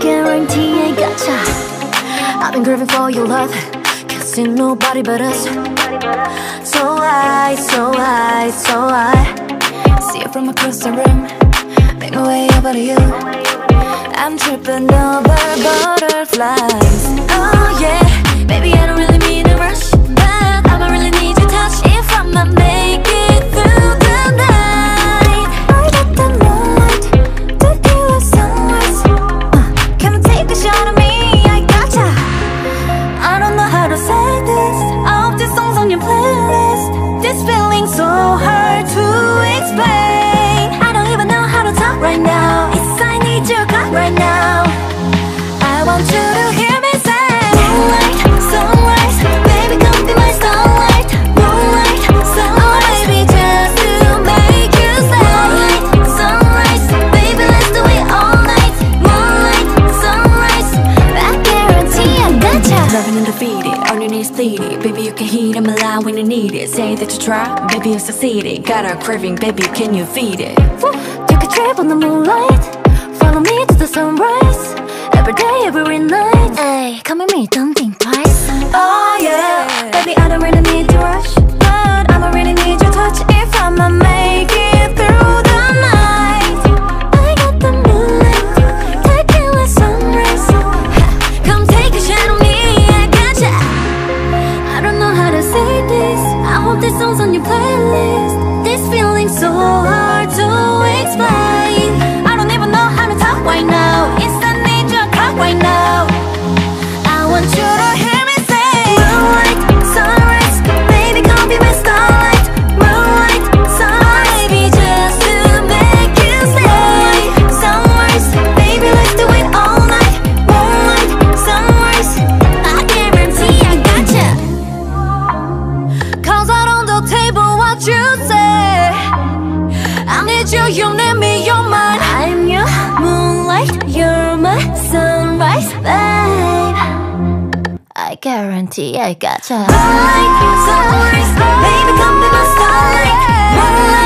guarantee I gotcha. I've been craving for your love. Can't see nobody but us. So I, so I, so I See you from across the room. Make my way over to you. I'm tripping over butterflies. Oh. misleading Baby, you can hear them loud when you need it. Say that you try, baby, you succeeded Got a craving, baby, can you feed it? Take a trip on the moonlight. Follow me to the sunrise. Every day, every night. Hey, come with me, don't think twice. songs on your playlist. This feeling's so hard. guarantee I got you. Sunrise, baby, come be my starlight.